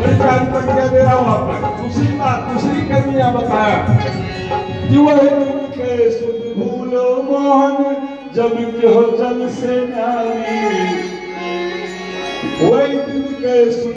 चार प्रतिज्ञा दे रहा हूँ आपको दूसरी बात दूसरी कमी यहाँ बताया कि वह के सुध भूलो मोहन, जब के हो जल से नारी वही दिन के सुध